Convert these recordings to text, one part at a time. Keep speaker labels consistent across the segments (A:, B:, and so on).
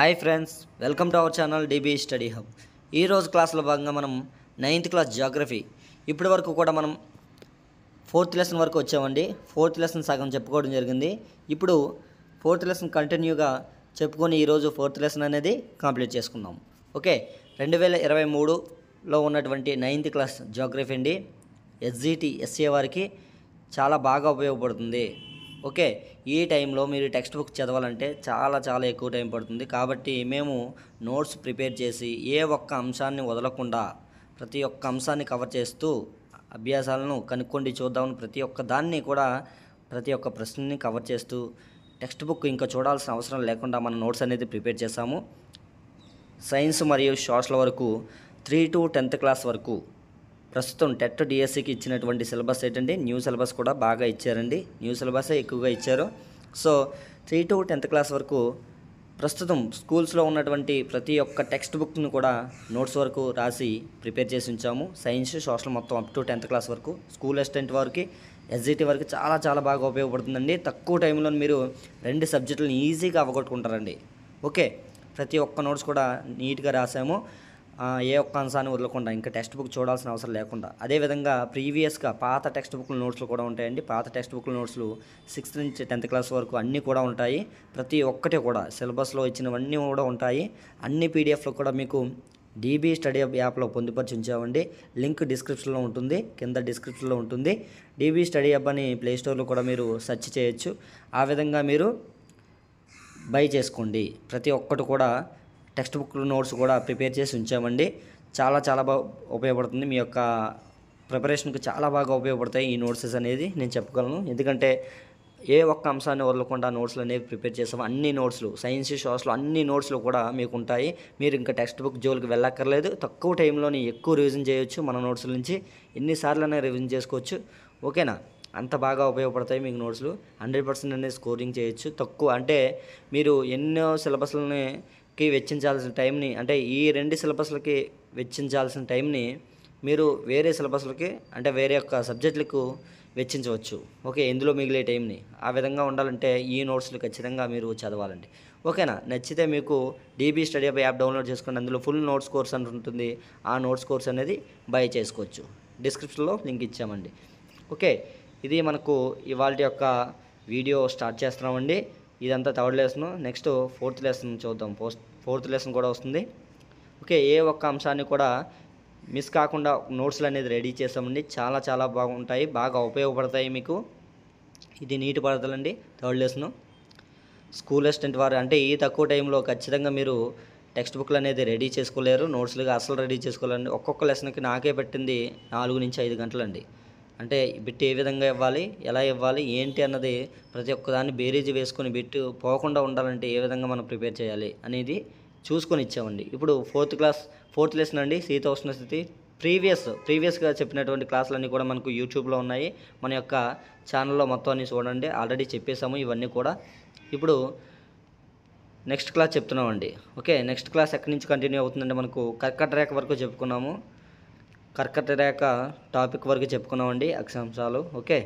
A: Hi friends welcome to our channel DB study hub ఈరోజు క్లాస్లో భాగంగా మనం నైన్త్ క్లాస్ జాగ్రఫీ ఇప్పటి వరకు కూడా మనం ఫోర్త్ లెసన్ వరకు వచ్చామండి. ఫోర్త్ లెసన్ సగం చెప్పుకోవడం జరిగింది. ఇప్పుడు ఫోర్త్ లెసన్ కంటిన్యూగా చెప్పుకొని ఈరోజు ఫోర్త్ లెసన్ అనేది కంప్లీట్ చేసుకుందాం. ఓకే రెండు వేల ఇరవై మూడులో ఉన్నటువంటి నైన్త్ క్లాస్ జాగ్రఫీ అండి. ఎస్జిటి ఎస్ఏ వారికి చాలా బాగా ఉపయోగపడుతుంది. ఓకే ఈ టైంలో మీరు టెక్స్ట్ బుక్ చదవాలంటే చాలా చాలా ఎక్కువ టైం పడుతుంది. కాబట్టి మేము నోట్స్ ప్రిపేర్ చేసి ఏ ఒక్క అంశాన్ని వదలకుండా ప్రతి ఒక్క అంశాన్ని కవర్ చేస్తూ అభ్యాసాలను కనుక్కొండి చూద్దామని ప్రతి ఒక్క దాన్ని కూడా ప్రతి ఒక్క ప్రశ్నని కవర్ చేస్తూ టెక్స్ట్ బుక్ ఇంకా చూడాల్సిన అవసరం లేకుండా మన నోట్స్ అనేది ప్రిపేర్ చేశాము. సైన్స్ మరియు సోషల్ వరకు త్రీ టు టెన్త్ క్లాస్ వరకు ప్రస్తుతం టెట్ డిఎస్సికి ఇచ్చినటువంటి సిలబస్ ఏంటంటే న్యూ సిలబస్ కూడా బాగా ఇచ్చారండి. న్యూ సిలబసే ఎక్కువగా ఇచ్చారు. So three to tenth class వరకు ప్రస్తుతం స్కూల్స్లో ఉన్నటువంటి ప్రతి ఒక్క టెక్స్ట్ బుక్ను కూడా నోట్స్ వరకు రాసి ప్రిపేర్ చేసి ఉంచాము. సైన్స్ సోషల్ మొత్తం అప్ టు టెన్త్ క్లాస్ వరకు. స్కూల్ అసిస్టెంట్ వరకు ఎస్జిటి వరకు చాలా చాలా బాగా ఉపయోగపడుతుందండి. తక్కువ టైంలో మీరు రెండు సబ్జెక్టులను ఈజీగా అవగొట్టుకుంటారండి. ఓకే ప్రతి ఒక్క నోట్స్ కూడా నీట్గా రాసాము. ఏ ఒక్క అంశాన్ని వదలకుండా ఇంకా టెక్స్ట్ బుక్ చూడాల్సిన అవసరం లేకుండా. అదేవిధంగా ప్రీవియస్గా పాత టెక్స్ట్ బుక్ నోట్స్లు కూడా ఉంటాయండి. పాత టెక్స్ట్ బుక్ నోట్స్లు సిక్స్త్ నుంచి టెన్త్ క్లాస్ వరకు అన్నీ కూడా ఉంటాయి. ప్రతి ఒక్కటి కూడా సిలబస్లో ఇచ్చినవన్నీ కూడా ఉంటాయి. అన్ని పీడిఎఫ్లు కూడా మీకు డీబీ స్టడీ యాప్లో పొందుపరిచి ఉంచామండి లింక్ డిస్క్రిప్షన్లో ఉంటుంది. కింద డిస్క్రిప్షన్లో ఉంటుంది. డీబీ స్టడీ యాప్ అని ప్లే స్టోర్లో కూడా మీరు సెర్చ్ చేయొచ్చు. ఆ విధంగా మీరు బై చేసుకోండి. ప్రతి ఒక్కటి కూడా టెక్స్ట్ బుక్ నోట్స్ కూడా ప్రిపేర్ చేసి ఉంచామండి. చాలా చాలా బాగా ఉపయోగపడుతుంది. మీ యొక్క ప్రిపరేషన్కి చాలా బాగా ఉపయోగపడతాయి ఈ నోట్సెస్ అనేది. నేను చెప్పగలను. ఎందుకంటే ఏ ఒక్క అంశాన్ని వదలకుండా నోట్స్లు అనేవి ప్రిపేర్ చేసాము అన్ని నోట్స్లు సైన్స్ సోషల్ అన్ని నోట్స్లు కూడా మీకు ఉంటాయి. మీరు ఇంకా టెక్స్ట్ బుక్ జోలికి వెళ్ళక్కర్లేదు. తక్కువ టైంలోని ఎక్కువ రివిజన్ చేయొచ్చు మన నోట్స్ నుంచి. ఎన్నిసార్లైనా రివిజన్ చేసుకోవచ్చు. ఓకేనా? అంత బాగా ఉపయోగపడతాయి మీకు నోట్స్లు. హండ్రెడ్ పర్సెంట్ అనేది స్కోరింగ్ చేయొచ్చు. తక్కువ అంటే మీరు ఎన్నో సిలబస్లని కి వెచ్చించాల్సిన టైంని అంటే ఈ రెండు సిలబస్లకి వెచ్చించాల్సిన టైంని మీరు వేరే సిలబస్లకి అంటే వేరే యొక్క సబ్జెక్టులకు వెచ్చించవచ్చు. ఓకే ఎందులో మిగిలే టైంని ఆ విధంగా ఉండాలంటే ఈ నోట్స్లు ఖచ్చితంగా మీరు చదవాలండి. ఓకేనా? నచ్చితే మీకు డీబీ స్టడీ యాప్ డౌన్లోడ్ చేసుకోండి అందులో ఫుల్ నోట్స్ కోర్స్ అని ఉంటుంది. ఆ నోట్స్ కోర్స్ అనేది బై చేసుకోవచ్చు. డిస్క్రిప్షన్లో లింక్ ఇచ్చామండి. ఓకే ఇది మనకు ఇవాళ యొక్క వీడియో స్టార్ట్ చేస్తున్నామండి. ఇదంతా third lesson next fourth lesson చూద్దాం. పోస్ట్ ఫోర్త్ లెసన్ కూడా వస్తుంది. ఓకే ఏ ఒక్క అంశాన్ని కూడా మిస్ కాకుండా నోట్స్లు అనేది రెడీ చేసామండి చాలా చాలా బాగుంటాయి. బాగా ఉపయోగపడతాయి మీకు. ఇది నీటి పడతలండి థర్డ్ లెసన్. స్కూల్ అసిస్టెంట్ వారు అంటే ఈ తక్కువ టైంలో ఖచ్చితంగా మీరు టెక్స్ట్ బుక్లు అనేది రెడీ చేసుకోలేరు. నోట్స్లుగా అసలు రెడీ చేసుకోలేరండి ఒక్కొక్క లెసన్కి నాకే పెట్టింది నాలుగు నుంచి ఐదు గంటలండి. అంటే బిట్ ఏ విధంగా ఇవ్వాలి ఎలా ఇవ్వాలి ఏంటి అన్నది ప్రతి ఒక్కదాన్ని బేరీజ్ వేసుకొని బిట్ పోకుండా ఉండాలంటే ఏ విధంగా మనం ప్రిపేర్ చేయాలి అనేది చూసుకొని ఇచ్చామండి. ఇప్పుడు ఫోర్త్ క్లాస్ ఫోర్త్ లెసన్ అండి శీతోష్ణ స్థితి. ప్రీవియస్ ప్రీవియస్గా చెప్పినటువంటి క్లాసులన్నీ కూడా మనకు యూట్యూబ్లో ఉన్నాయి. మన యొక్క ఛానల్లో మొత్తం అన్ని చూడండి. ఆల్రెడీ చెప్పేశాము ఇవన్నీ కూడా. ఇప్పుడు నెక్స్ట్ క్లాస్ చెప్తున్నామండి. ఓకే నెక్స్ట్ క్లాస్ ఎక్కడి నుంచి కంటిన్యూ అవుతుందంటే మనకు కర్కట రేఖ వరకు చెప్పుకున్నాము. కర్కట రేఖ టాపిక్ వరకు చెప్పుకున్నామండి అక్షాంశాలు. ఓకే?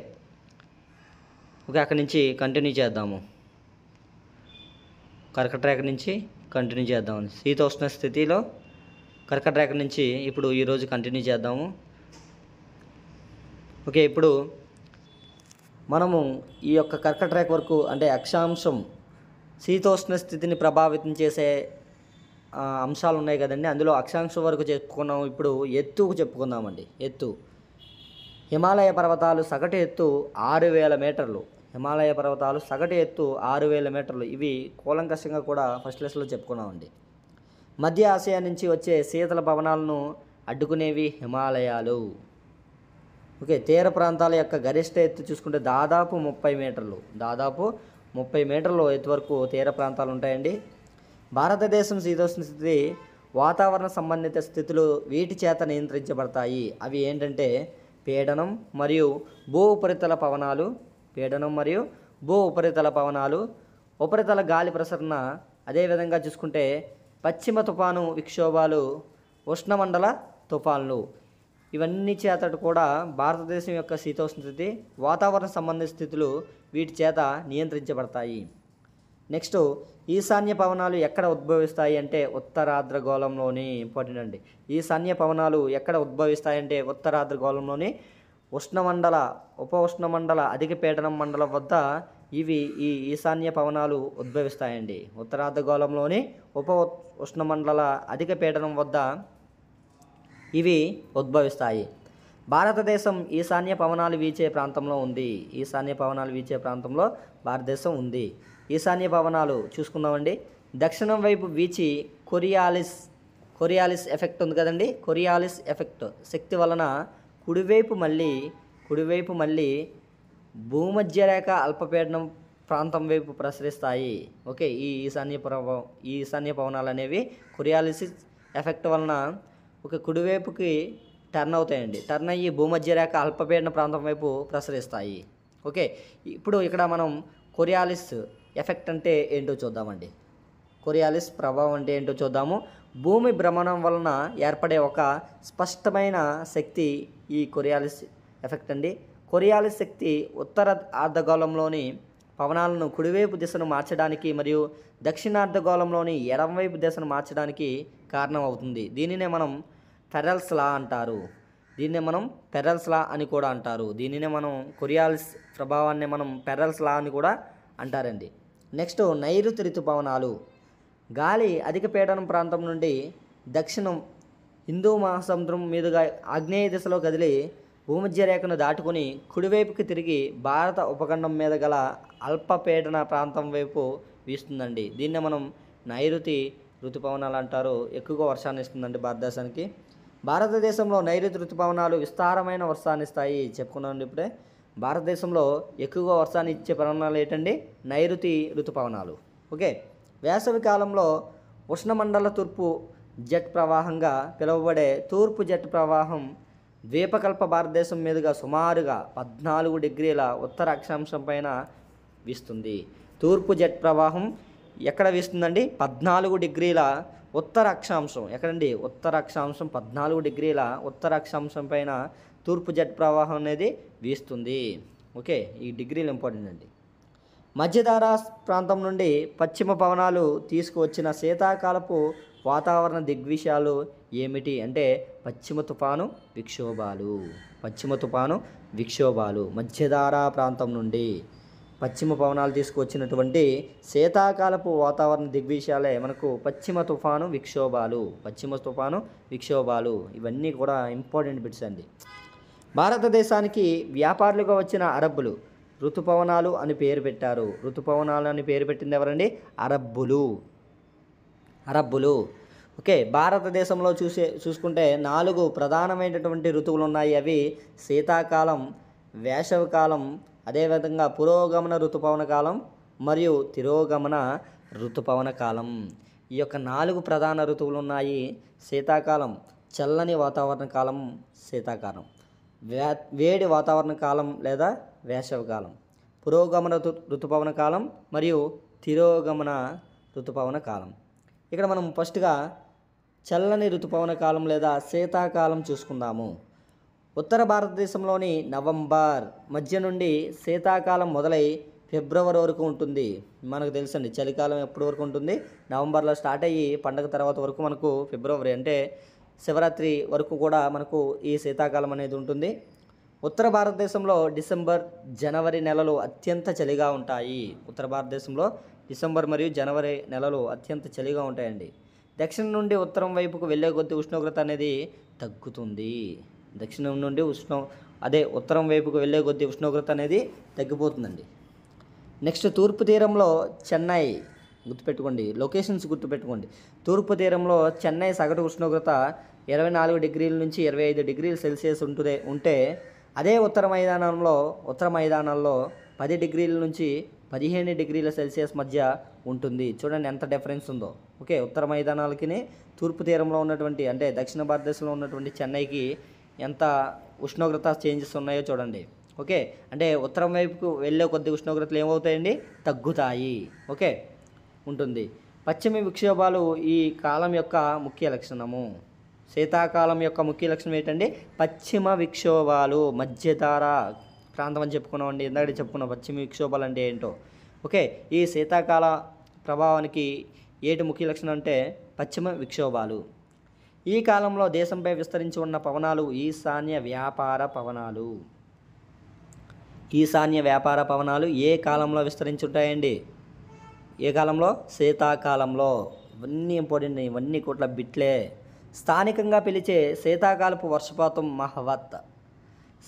A: ఓకే అక్కడి నుంచి కంటిన్యూ చేద్దాము. కర్కట రేఖ నుంచి కంటిన్యూ చేద్దాము శీతోష్ణ స్థితిలో కర్కట రేఖ నుంచి ఇప్పుడు ఈరోజు కంటిన్యూ చేద్దాము. ఓకే ఇప్పుడు మనము ఈ యొక్క కర్కట రేఖ వరకు అంటే అక్షాంశం శీతోష్ణ స్థితిని ప్రభావితం చేసే అంశాలు ఉన్నాయి కదండి. అందులో అక్షాంశం వరకు చెప్పుకున్నాం. ఇప్పుడు ఎత్తుకు చెప్పుకుందామండి. ఎత్తు. హిమాలయ పర్వతాలు సగటు ఎత్తు ఆరు వేల మీటర్లు. హిమాలయ పర్వతాలు సగటు ఎత్తు ఆరు వేల మీటర్లు. ఇవి కూలంకషంగా కూడా ఫస్ట్ లెస్లో చెప్పుకున్నామండి. మధ్య ఆసియా నుంచి వచ్చే శీతల భవనాలను అడ్డుకునేవి హిమాలయాలు. ఓకే తీర ప్రాంతాల యొక్క గరిష్ట ఎత్తు చూసుకుంటే దాదాపు ముప్పై మీటర్లు. దాదాపు ముప్పై మీటర్లు ఎత్తు వరకు తీర ప్రాంతాలు ఉంటాయండి. భారతదేశం శీతోష్ణ స్థితి వాతావరణ సంబంధిత స్థితులు వీటి చేత నియంత్రించబడతాయి. అవి ఏంటంటే పీడనం మరియు భూ ఉపరితల పవనాలు పీడనం మరియు భూ ఉపరితల పవనాలు ఉపరితల గాలి ప్రసరణ. అదేవిధంగా చూసుకుంటే పశ్చిమ తుఫాను విక్షోభాలు ఉష్ణమండల తుఫాన్లు. ఇవన్నీ చేతట కూడా భారతదేశం యొక్క శీతోష్ణ స్థితి వాతావరణ సంబంధిత స్థితులు వీటి చేత నియంత్రించబడతాయి. నెక్స్ట్ ఈశాన్య పవనాలు ఎక్కడ ఉద్భవిస్తాయి అంటే ఉత్తరార్ధగోళంలోని ఇంపార్టెంట్ అండి. ఈశాన్య పవనాలు ఎక్కడ ఉద్భవిస్తాయంటే ఉత్తరార్ధగోళంలోని ఉష్ణమండల ఉప ఉష్ణమండల అధిక పీడనం మండలం వద్ద ఇవి ఈ ఈశాన్య పవనాలు ఉద్భవిస్తాయండి. ఉత్తరార్ధగోళంలోని ఉప ఉష్ణమండల అధిక పీడనం వద్ద ఇవి ఉద్భవిస్తాయి. భారతదేశం ఈశాన్య పవనాలు వీచే ప్రాంతంలో ఉంది. ఈశాన్య పవనాలు వీచే ప్రాంతంలో భారతదేశం ఉంది. ఈశాన్య భవనాలు చూసుకుందామండి. దక్షిణం వైపు వీచి కొరియాలిస్ కొరియాలిస్ ఎఫెక్ట్ ఉంది కదండి. కొరియాలిస్ ఎఫెక్ట్ శక్తి వలన కుడివైపు మళ్ళీ కుడివైపు మళ్ళీ భూమధ్యరేఖ అల్పపీడనం ప్రాంతం వైపు ప్రసరిస్తాయి. ఓకే ఈ ఈశాన్య ప్రభావం ఈ ఈశాన్య పవనాలు అనేవి కొరియాలిసిస్ ఎఫెక్ట్ వలన ఒక కుడివైపుకి టర్న్ అవుతాయండి. టర్న్ అయ్యి భూమధ్యరేఖ అల్పపీడన ప్రాంతం వైపు ప్రసరిస్తాయి. ఓకే ఇప్పుడు ఇక్కడ మనం కొరియాలిస్ ఎఫెక్ట్ అంటే ఏంటో చూద్దామండి. కొరియాలిస్ ప్రభావం అంటే ఏంటో చూద్దాము. భూమి భ్రమణం వలన ఏర్పడే ఒక స్పష్టమైన శక్తి ఈ కొరియాలిస్ ఎఫెక్ట్ అండి. కొరియాలిస్ శక్తి ఉత్తర అర్ధగోళంలోని పవనాలను కుడివైపు దిశను మార్చడానికి మరియు దక్షిణార్ధగోళంలోని ఎడమవైపు దిశను మార్చడానికి కారణం అవుతుంది దీనినే మనం ఫెరల్స్ లా అంటారు. దీన్నే మనం పెరల్స్ లా అని కూడా అంటారు. దీనినే మనం కొరియాలిస్ ప్రభావాన్ని మనం పెరల్స్ లా అని కూడా అంటారండి. నెక్స్ట్ నైరుతి ఋతుపవనాలు. గాలి అధిక పీడనం ప్రాంతం నుండి దక్షిణం హిందూ మహాసముద్రం మీదుగా ఆగ్నేయ దిశలో కదిలి భూమధ్య రేఖను దాటుకుని కుడివైపుకి తిరిగి భారత ఉపఖండం మీద గల అల్పపీడన ప్రాంతం వైపు వీస్తుందండి. దీన్నే మనం నైరుతి ఋతుపవనాలు అంటారు. ఎక్కువగా వర్షాన్ని ఇస్తుందండి భారతదేశానికి. భారతదేశంలో నైరుతి ఋతుపవనాలు విస్తారమైన వర్షాన్ని ఇస్తాయి. చెప్పుకున్నాం ఇప్పుడే. భారతదేశంలో ఎక్కువగా వర్షాన్ని ఇచ్చే పవనాలు ఏంటండి నైరుతి ఋతుపవనాలు. ఓకే? వేసవి కాలంలో ఉష్ణమండల తూర్పు జెట్ ప్రవాహంగా పిలువబడే తూర్పు జెట్ ప్రవాహం ద్వీపకల్ప భారతదేశం మీదుగా సుమారుగా పద్నాలుగు డిగ్రీల ఉత్తర అక్షాంశం పైన వీస్తుంది. తూర్పు జెట్ ప్రవాహం ఎక్కడ వీస్తుందండి? పద్నాలుగు డిగ్రీల ఉత్తర అక్షాంశం ఎక్కడండి? ఉత్తర అక్షాంశం పద్నాలుగు డిగ్రీల ఉత్తర అక్షాంశం పైన తూర్పు జెట్ ప్రవాహం అనేది వీస్తుంది. ఓకే ఈ డిగ్రీలు ఇంపార్టెంట్ అండి. మధ్యధారా ప్రాంతం నుండి పశ్చిమ పవనాలు తీసుకువచ్చిన శీతాకాలపు వాతావరణ దిగ్విషయాలు ఏమిటి అంటే పశ్చిమ తుఫాను విక్షోభాలు. పశ్చిమ తుఫాను విక్షోభాలు. మధ్యధారా ప్రాంతం నుండి పశ్చిమ పవనాలు తీసుకువచ్చినటువంటి శీతాకాలపు వాతావరణ దిగ్విషయాలే మనకు పశ్చిమ తుఫాను విక్షోభాలు. పశ్చిమ తుఫాను విక్షోభాలు. ఇవన్నీ కూడా ఇంపార్టెంట్ బిట్స్ అండి. భారతదేశానికి వ్యాపారులుగా వచ్చిన అరబ్బులు ఋతుపవనాలు అని పేరు పెట్టారు. ఋతుపవనాలు అని పేరు పెట్టింది ఎవరండి? అరబ్బులు. అరబ్బులు. ఓకే భారతదేశంలో చూసే చూసుకుంటే నాలుగు ప్రధానమైనటువంటి ఋతువులు ఉన్నాయి అవి శీతాకాలం వేసవికాలం అదేవిధంగా పురోగమన ఋతుపవన కాలం మరియు తిరోగమన ఋతుపవన కాలం. ఈ యొక్క నాలుగు ప్రధాన ఋతువులు ఉన్నాయి శీతాకాలం చల్లని వాతావరణ కాలం శీతాకాలం. వే వేడి వాతావరణ కాలం లేదా వేసవికాలం పురోగమన ఋతుపవన కాలం మరియు తిరోగమన ఋతుపవన కాలం. ఇక్కడ మనం ఫస్ట్గా చల్లని ఋతుపవన కాలం లేదా శీతాకాలం చూసుకుందాము. ఉత్తర భారతదేశంలోని నవంబర్ మధ్య నుండి శీతాకాలం మొదలై ఫిబ్రవరి వరకు ఉంటుంది. మనకు తెలుసండి చలికాలం ఎప్పటి వరకు ఉంటుంది? నవంబర్లో స్టార్ట్ అయ్యి పండగ తర్వాత వరకు మనకు ఫిబ్రవరి అంటే శివరాత్రి వరకు కూడా మనకు ఈ శీతాకాలం అనేది ఉంటుంది. ఉత్తర భారతదేశంలో డిసెంబర్ జనవరి నెలలు అత్యంత చలిగా ఉంటాయి. ఉత్తర భారతదేశంలో డిసెంబర్ మరియు జనవరి నెలలు అత్యంత చలిగా ఉంటాయండి. దక్షిణం నుండి ఉత్తరం వైపుకు వెళ్ళే కొద్దీ ఉష్ణోగ్రత అనేది తగ్గుతుంది. దక్షిణం నుండి ఉష్ణం అదే ఉత్తరం వైపుకు వెళ్ళే కొద్దీ ఉష్ణోగ్రత అనేది తగ్గిపోతుందండి. నెక్స్ట్ తూర్పు తీరంలో చెన్నై గుర్తుపెట్టుకోండి. లొకేషన్స్ గుర్తుపెట్టుకోండి. తూర్పు తీరంలో చెన్నై సగటు ఉష్ణోగ్రత ఇరవై నాలుగు డిగ్రీల నుంచి ఇరవై ఐదు డిగ్రీల సెల్సియస్ ఉంటుందే ఉంటే అదే ఉత్తర మైదానంలో ఉత్తర మైదానాల్లో పది డిగ్రీల నుంచి పదిహేను డిగ్రీల సెల్సియస్ మధ్య ఉంటుంది. చూడండి ఎంత డిఫరెన్స్ ఉందో. ఓకే ఉత్తర మైదానాలకి తూర్పు తీరంలో ఉన్నటువంటి అంటే దక్షిణ భారతదేశంలో ఉన్నటువంటి చెన్నైకి ఎంత ఉష్ణోగ్రత చేంజెస్ ఉన్నాయో చూడండి. ఓకే అంటే ఉత్తరం వైపుకు వెళ్ళే కొద్ది ఉష్ణోగ్రతలు ఏమవుతాయండి? తగ్గుతాయి. ఓకే ఉంటుంది. పశ్చిమ విక్షోభాలు ఈ కాలం యొక్క ముఖ్య లక్షణము. శీతాకాలం యొక్క ముఖ్య లక్షణం ఏంటంటే పశ్చిమ విక్షోభాలు మధ్యధార ప్రాంతం అని చెప్పుకున్నామండి. ఇందాక చెప్పుకున్నాం పశ్చిమ విక్షోభాలు అంటే ఏంటో. ఓకే ఈ శీతాకాల ప్రభావానికి ఏటి ముఖ్య లక్షణం అంటే పశ్చిమ విక్షోభాలు. ఈ కాలంలో దేశంపై విస్తరించి ఉన్న పవనాలు ఈశాన్య వ్యాపార పవనాలు. ఈశాన్య వ్యాపార పవనాలు ఏ కాలంలో విస్తరించి ఉంటాయండి? ఏ కాలంలో? శీతాకాలంలో. ఇవన్నీ ఇంపార్టెంట్ ఇవన్నీ కోట్ల బిట్లే. స్థానికంగా పిలిచే శీతాకాలపు వర్షపాతం మహవత్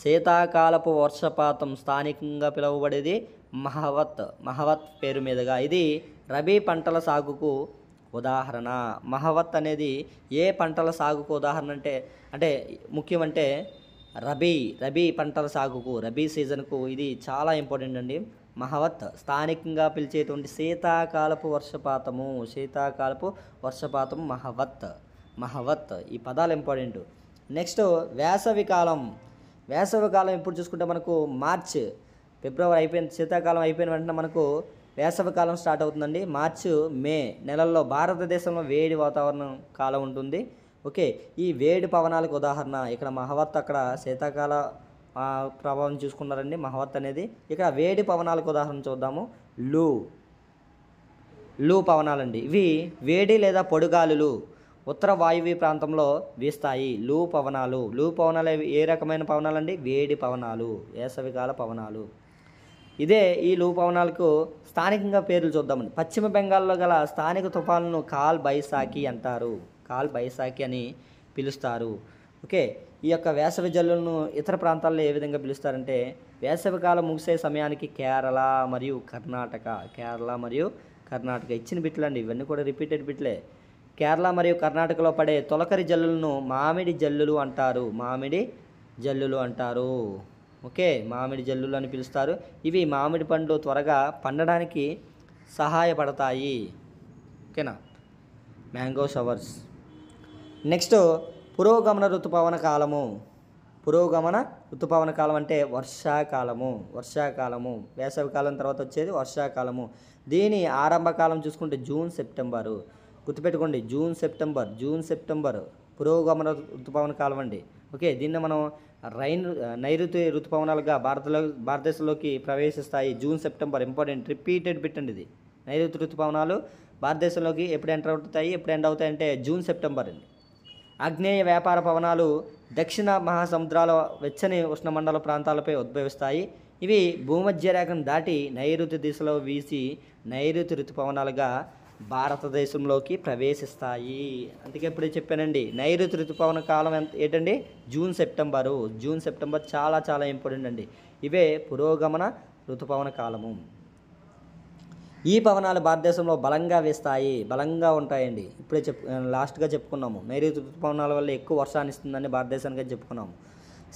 A: శీతాకాలపు వర్షపాతం స్థానికంగా పిలువబడేది మహవత్ మహవత్ పేరు మీదుగా. ఇది రబీ పంటల సాగుకు ఉదాహరణ. మహవత్ అనేది ఏ పంటల సాగుకు ఉదాహరణ అంటే అంటే ముఖ్యమంటే రబీ రబీ పంటల సాగుకు రబీ సీజన్కు ఇది చాలా ఇంపార్టెంట్ అండి. మహవత్ స్థానికంగా పిలిచేటువంటి శీతాకాలపు వర్షపాతము శీతాకాలపు వర్షపాతం మహవత్ మహవత్. ఈ పదాలు ఇంపార్టెంట్. నెక్స్ట్ వేసవికాలం వేసవికాలం ఎప్పుడు ఇప్పుడు చూసుకుంటే మనకు మార్చ్ ఫిబ్రవరి అయిపోయిన శీతాకాలం అయిపోయిన వెంటనే మనకు వేసవికాలం స్టార్ట్ అవుతుందండి. మార్చ్ మే నెలల్లో భారతదేశంలో వేడి వాతావరణం కాలం ఉంటుంది. ఓకే ఈ వేడి పవనాలకు ఉదాహరణ. ఇక్కడ మహవత్ అక్కడ శీతాకాల ప్రభావం చూసుకున్నారండి మహవత్ అనేది. ఇక్కడ వేడి పవనాలకు ఉదాహరణ చూద్దాము. లూ. లూ పవనాలండి. ఇవి వేడి లేదా పొడుగాలులు ఉత్తర వాయువ్య ప్రాంతంలో వీస్తాయి. లూ పవనాలు. లూ పవనాలు ఏ రకమైన పవనాలండి? వేడి పవనాలు. వేసవికాల పవనాలు. ఇదే ఈ లూ పవనాలకు స్థానికంగా పేర్లు చూద్దామండి. పశ్చిమ బెంగాల్లో గల స్థానిక తుఫాన్లను కాల్ బైసాకి అంటారు. కాల్ బైసాకి అని పిలుస్తారు. ఓకే. ఈ యొక్క వేసవి జల్లులను ఇతర ప్రాంతాల్లో ఏ విధంగా పిలుస్తారంటే వేసవికాలం ముగిసే సమయానికి కేరళ మరియు కర్ణాటక కేరళ మరియు కర్ణాటక ఇచ్చిన బిట్లండి ఇవన్నీ కూడా రిపీటెడ్ బిట్లే. కేరళ మరియు కర్ణాటకలో పడే తొలకరి జల్లులను మామిడి జల్లులు అంటారు మామిడి జల్లులు అంటారు. ఓకే మామిడి జల్లులు అని పిలుస్తారు. ఇవి మామిడి పండ్లు త్వరగా పండడానికి సహాయపడతాయి. ఓకేనా? మ్యాంగో షవర్స్ నెక్స్ట్ పురోగమన ఋతుపవన కాలము. పురోగమన ఋతుపవన కాలం అంటే వర్షాకాలము. వర్షాకాలము. వేసవికాలం తర్వాత వచ్చేది వర్షాకాలము. దీని ఆరంభ కాలం చూసుకుంటే జూన్ సెప్టెంబరు. గుర్తుపెట్టుకోండి జూన్ సెప్టెంబర్. June September. పురోగమన ఋతుపవన కాలం అండి. ఓకే దీన్ని మనం రైన్ నైరుతి ఋతుపవనాలుగా భారతలో భారతదేశంలోకి ప్రవేశిస్తాయి. June September. Important. Repeated bit అండి ఇది. నైరుతి ఋతుపవనాలు భారతదేశంలోకి ఎప్పుడు ఎంటర్ అవుతాయి ఎప్పుడు ఎండ్ అవుతాయి అంటే జూన్ సెప్టెంబర్ అండి. ఆగ్నేయ వ్యాపార పవనాలు దక్షిణ మహాసముద్రాల వెచ్చని ఉష్ణమండల ప్రాంతాలపై ఉద్భవిస్తాయి. ఇవి భూమధ్య రేఖను దాటి నైరుతి దిశలో వీసి నైరుతి ఋతుపవనాలుగా భారతదేశంలోకి ప్రవేశిస్తాయి. అందుకే ఇప్పుడే చెప్పానండి నైరుతి ఋతుపవన కాలం ఎంత ఏంటండి? June September. జూన్ సెప్టెంబర్ చాలా చాలా ఇంపార్టెంట్ అండి. ఇవే పురోగమన ఋతుపవన కాలము. ఈ పవనాలు భారతదేశంలో బలంగా వేస్తాయి బలంగా ఉంటాయండి. ఇప్పుడే చెప్పు లాస్ట్గా చెప్పుకున్నాము. నైరుతి ఋతుపవనాల వల్ల ఎక్కువ వర్షాన్ని ఇస్తుందని భారతదేశానికి చెప్పుకున్నాము.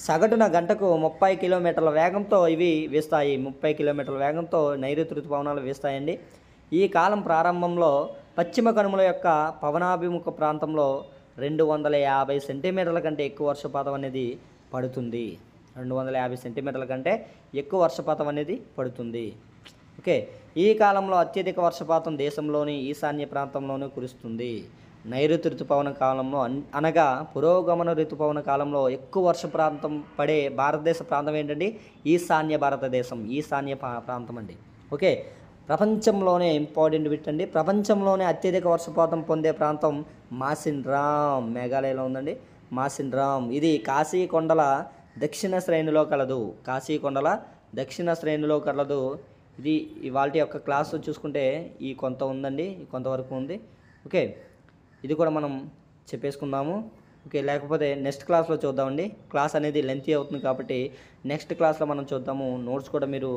A: సగటున గంటకు ముప్పై కిలోమీటర్ల వేగంతో ఇవి వీస్తాయి. ముప్పై కిలోమీటర్ల వేగంతో నైరుతి ఋతుపవనాలు వీస్తాయండి. ఈ కాలం ప్రారంభంలో పశ్చిమ కనుమల యొక్క పవనాభిముఖ ప్రాంతంలో రెండు వందల యాభై సెంటీమీటర్ల కంటే ఎక్కువ వర్షపాతం అనేది పడుతుంది. రెండు వందల యాభై సెంటీమీటర్ల కంటే ఎక్కువ వర్షపాతం అనేది పడుతుంది. ఓకే. ఈ కాలంలో అత్యధిక వర్షపాతం దేశంలోని ఈశాన్య ప్రాంతంలోనే కురుస్తుంది. నైరుతి ఋతుపవన కాలంలో అన్- అనగా పురోగమన ఋతుపవన కాలంలో ఎక్కువ వర్ష ప్రాంతం పడే భారతదేశ ప్రాంతం ఏంటండి? ఈశాన్య భారతదేశం ఈశాన్య పా- ప్రాంతం అండి. ఓకే? ప్రపంచంలోనే ఇంపార్టెంట్ పెట్టండి ప్రపంచంలోనే అత్యధిక వర్షపాతం పొందే ప్రాంతం మాసిన్ రామ్ మేఘాలయలో ఉందండి. మాసిన్ రామ్ ఇది కాశీ కొండల దక్షిణ శ్రేణిలో కలదు. కాశీ కొండల దక్షిణ శ్రేణిలో కలదు. ఇది ఇవాళ యొక్క క్లాస్ చూసుకుంటే ఈ కొంత ఉందండి కొంతవరకు ఉంది. ఓకే ఇది కూడా మనం చెప్పేసుకుందాము. ఓకే లేకపోతే నెక్స్ట్ క్లాస్లో చూద్దామండి. క్లాస్ అనేది లెంతీ అవుతుంది కాబట్టి నెక్స్ట్ క్లాస్లో మనం చూద్దాము. నోట్స్ కూడా మీరు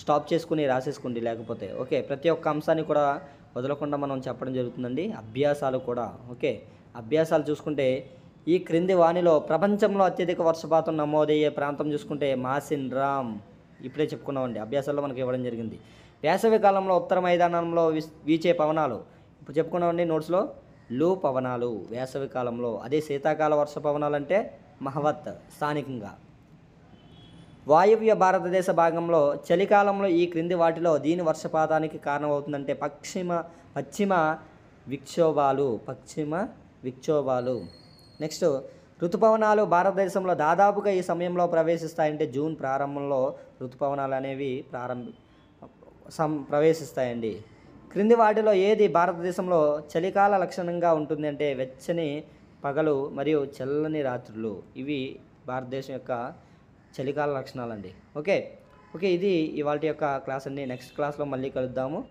A: స్టాప్ చేసుకుని రాసేసుకోండి లేకపోతే. ఓకే ప్రతి ఒక్క అంశాన్ని కూడా వదలకుండా మనం చెప్పడం జరుగుతుందండి. అభ్యాసాలు కూడా. ఓకే అభ్యాసాలు చూసుకుంటే ఈ క్రింది వాణిలో ప్రపంచంలో అత్యధిక వర్షపాతం నమోదయ్యే ప్రాంతం చూసుకుంటే మాసిన్ రామ్. ఇప్పుడే చెప్పుకున్నామండి. అభ్యాసాల్లో మనకి ఇవ్వడం జరిగింది. వేసవి కాలంలో ఉత్తర మైదానంలో వీచే పవనాలు. ఇప్పుడు చెప్పుకున్నామండి నోట్స్లో లూ పవనాలు. వేసవి కాలంలో అదే శీతాకాల వర్ష పవనాలు అంటే మహవత్ స్థానికంగా. వాయువ్య భారతదేశ భాగంలో చలికాలంలో ఈ క్రింది వాటిలో దీని వర్షపాతానికి కారణమవుతుందంటే పశ్చిమ పశ్చిమ విక్షోభాలు పశ్చిమ విక్షోభాలు. నెక్స్ట్ ఋతుపవనాలు భారతదేశంలో దాదాపుగా ఈ సమయంలో ప్రవేశిస్తాయంటే జూన్ ప్రారంభంలో ఋతుపవనాలు అనేవి ప్రారంభ సం ప్రవేశిస్తాయండి. క్రింది వాటిలో ఏది భారతదేశంలో చలికాల లక్షణంగా ఉంటుంది అంటే వెచ్చని పగలు మరియు చల్లని రాత్రులు. ఇవి భారతదేశం యొక్క చలికాల లక్షణాలండి. ఓకే? ఓకే ఇది ఇవాళ యొక్క క్లాస్ అండి. నెక్స్ట్ క్లాస్లో మళ్ళీ కలుద్దాము.